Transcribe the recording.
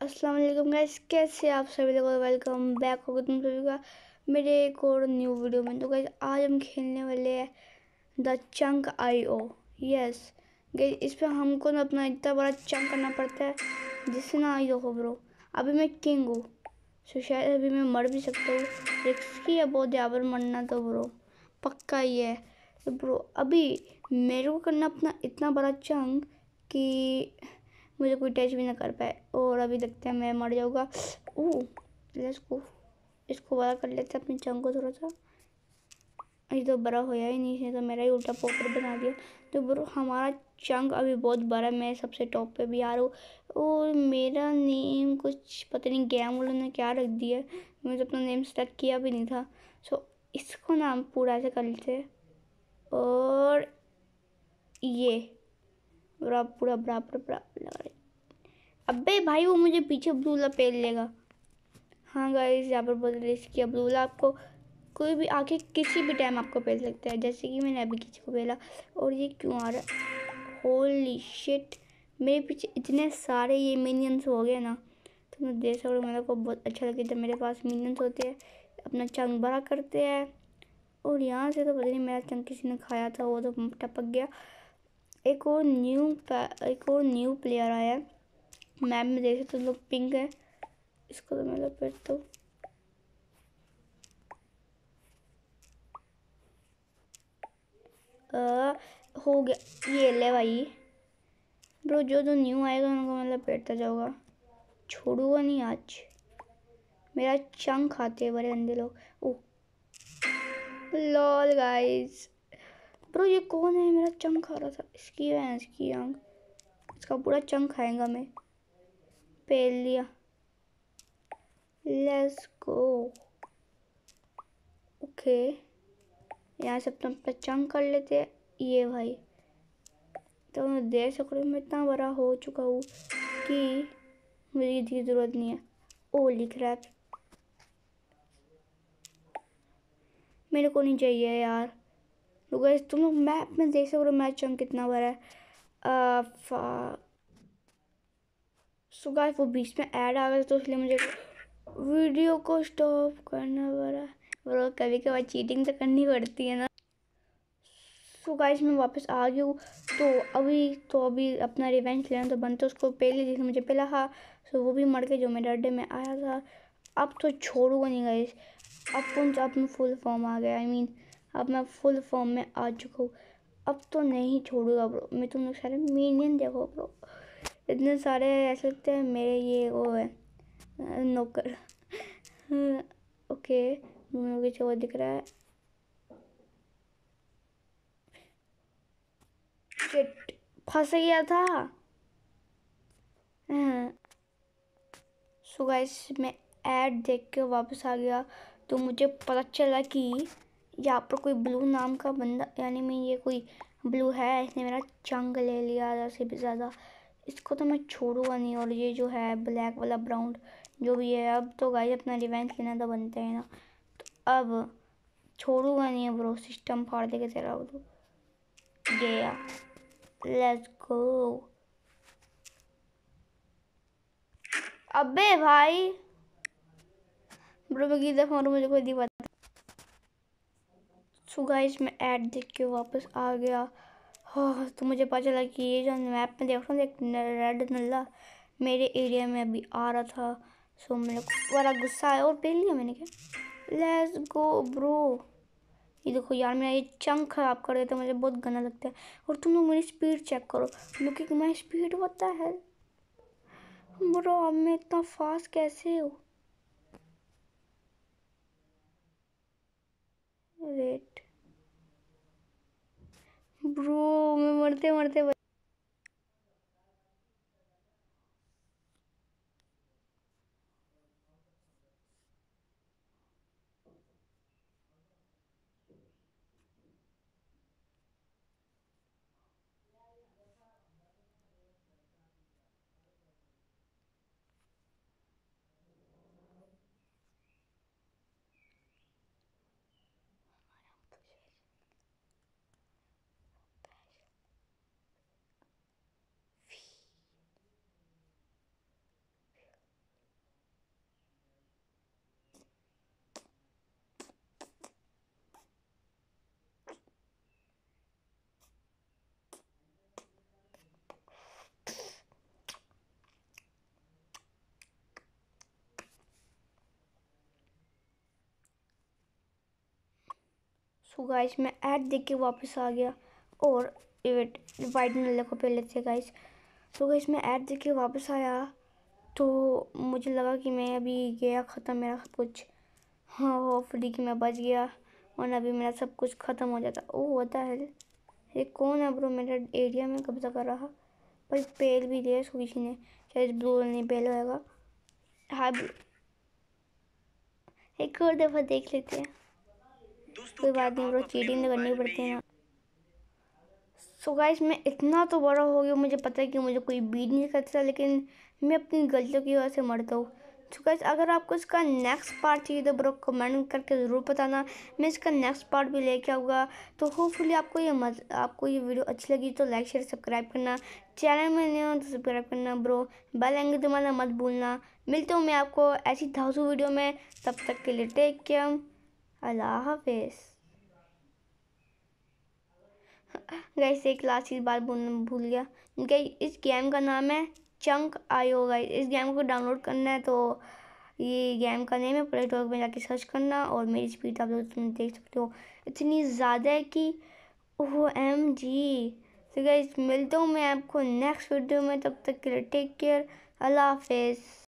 अस्सलाम वालेकुम गाइस कैसे आप सभी लोग? वेलकम बैक होगा तुम सभी का मेरे एक और न्यू वीडियो में। तो गाइस आज हम खेलने वाले हैं the chunk I O yes guys इस पर हमको ना अपना इतना बड़ा चंक करना पड़ता है जिससे ना आई हो ब्रो अभी मैं किंग हूँ सो शायद अभी मैं मर भी सकता हूँ। रिस्की है बहुत यहाँ मरना तो ब्रो पक्का ही है। तो ब्रो अभी मेरे को करना अपना इतना बड़ा चंक कि मुझे कोई टच भी ना कर पाए। और अभी लगता है मैं मर जाऊँगा। ओह इसको इसको बड़ा कर लेते हैं अपने चंग को थोड़ा सा। ये तो बड़ा होया ही नहीं इसने तो मेरा ही उल्टा पोकर बना दिया। तो ब्रो, हमारा चंग अभी बहुत बड़ा मैं सबसे टॉप पे भी आ रहा हूँ। और मेरा नेम कुछ पता नहीं गेम वालों ने क्या रख दिया। तो अपना नेम स्टार्ट किया भी नहीं था। सो इसको नाम पूरा से कर लेते और ये। बराबर पूरा बराबर बराबर लगा रहे। अबे भाई, वो मुझे पीछे ब्लूला पेल लेगा। हाँ गाइस यहाँ पर बोल रहे इसकी ब्लूला आपको। कोई भी आके किसी भी टाइम आपको पेल सकता है, जैसे कि मैंने अभी किसी को पेला। और ये क्यों आ रहा है? होली शिट मेरे पीछे इतने सारे ये मिनियंस हो गए ना। तो मैं देख सकते मेरे को बहुत अच्छा लगता है मेरे पास मिनियंस होते हैं। अपना चंग बड़ा करते हैं। और यहाँ से तो पता नहीं, मेरा चंग किसी ने खाया था, वो तो टपक गया। एक और न्यू एक और न्यू प्लेयर आया है। मैप में देख सकते लोग पिंक है, इसको तो मैं लपेटता हूँ। हो गया, ये ले भाई। ब्रो जो जो न्यू आएगा, उनको मैं लपेटता जाऊँगा। छोड़ूँगा नहीं आज। मेरा चंग खाते हैं बड़े अंधे लोग। ओह लॉल गाइस ब्रो, ये कौन है? मेरा चंग खा रहा था। इसकी है इसकी आँख। इसका पूरा चंग खाएगा मैं। पेल लिया। लेट्स गो ओके यहाँ से अपना अपना चंग कर लेते हैं। ये भाई। तो मैं देख सक रही मैं इतना बड़ा हो चुका हूँ कि मुझे इसकी ज़रूरत नहीं है। ओ, लिख रहा है। मेरे को नहीं चाहिए यार। तो गैस तुम लोग मैप में देख सकते हो मैच चंक कितना बड़ा है। सो गाइस वो बीच में ऐड आ गया तो इसलिए मुझे वीडियो को स्टॉप करना पड़ा। और कभी कभार चीटिंग तो करनी पड़ती है ना। सो गाइस मैं वापस आ गई हूँ। तो अभी तो अभी अपना रिवेंज लेना तो बनता उसको पहले जिसने मुझे पहला। था सो वो भी मर के जो मेरे अड्डे में आया था। अब तो छोड़ूँगा नहीं गाइस अब कौन सा अपना फुल फॉर्म आ गया आई I मीन mean, अब मैं फुल फॉर्म में आ चुका हूँ। अब तो नहीं छोड़ूँगा ब्रो मैं तुम लोग सारे मीनियन देखो ब्रो इतने सारे ऐसे लगते हैं, मेरे ये वो है नौकर। ओके मुझे वो दिख रहा है। फंस गया था। सो गाइस मैं ऐड देख के वापस आ गया। तो मुझे पता चला कि यहाँ पर कोई ब्लू नाम का बंदा, यानी मैं ये कोई ब्लू है, इसने मेरा चंग ले लिया ज़्यादा से भी ज़्यादा। इसको तो मैं छोड़ूँगा नहीं, और ये जो है ब्लैक वाला ब्राउन, जो भी है, अब तो गाइस अपना रिवेंज लेना तो बनते है ना। तो अब छोड़ूँगा नहीं ब्रो सिस्टम फाड़ देगा तेरा तो। गया लेट्स गो अबे भाई ब्रो मैं दफ़ा मुझे कोई दिखा सो गाइस मैं ऐड देख के वापस आ गया। हाँ तो मुझे पता चला कि ये जो मैप में देख रहा हूँ, एक रेड नल्ला मेरे एरिया में अभी आ रहा था। सो मेरे को बड़ा गुस्सा आया और ले लिया मैंने क्या? लेट्स गो ब्रो ये देखो यार, मेरा ये चंक खराब कर देता है, मुझे बहुत गंदा लगता है। और तुम लोग मेरी स्पीड चेक करो। लुकिंग माई स्पीड होता है ब्रो अब मैं इतना फास्ट कैसे हूँ? वेट ब्रो मैं मरते मरते सो गाइस मैं ऐड देख के वापस आ गया और वाइट नल्ले को पहले थे गाइस तो गाइस मैं ऐड देख के वापस आया तो मुझे लगा कि मैं अभी गया ख़त्म, मेरा सब कुछ. हाँ होपफुली कि मैं बच गया और अभी मेरा सब कुछ ख़त्म हो जाता. ओ होता है ये कौन है ब्रो मेरा एरिया में कब्जा कर रहा? भाई पेल भी दिया इसको किसी ने. शायद ब्लू नहीं पेल होएगा. हाँ एक और दफ़ा देख लेते हैं. कोई बात नहीं ब्रो चीटिंग तो करनी पड़ती है ना। सो so गाइस मैं इतना तो बड़ा हो गया मुझे पता है कि मुझे कोई बीट नहीं करता लेकिन मैं अपनी गलतियों की वजह से मरता हूँ। तो गाइस अगर आपको इसका नेक्स्ट पार्ट चाहिए तो ब्रो कमेंट करके ज़रूर बताना। मैं इसका नेक्स्ट पार्ट भी लेके आऊँगा। तो होपफुली आपको ये मज आपको ये वीडियो अच्छी लगी तो लाइक शेयर सब्सक्राइब करना। चैनल में नहीं हो तो सब्सक्राइब करना ब्रो। बेल आएँगे तुम्हारा मत भूलना। मिलते हूँ मैं आपको ऐसी थाउजू वीडियो में। तब तक के लिए टेक केयर अल्लाह हाफिज़। गाइस एक लास्ट चीज़ बात भूल गया। गई इस गेम का नाम है चंक आयो गाइस इस गेम को डाउनलोड करना है तो ये गेम का नेम है। प्ले स्टोर में जाके सर्च करना और मेरी स्पीड आप लोग देख सकते हो। इतनी ज़्यादा है कि ओह एम जी तो गाइस मिलता हूँ मैं आपको नेक्स्ट वीडियो में। तब तक के लिए टेक केयर अल्लाह हाफिज़।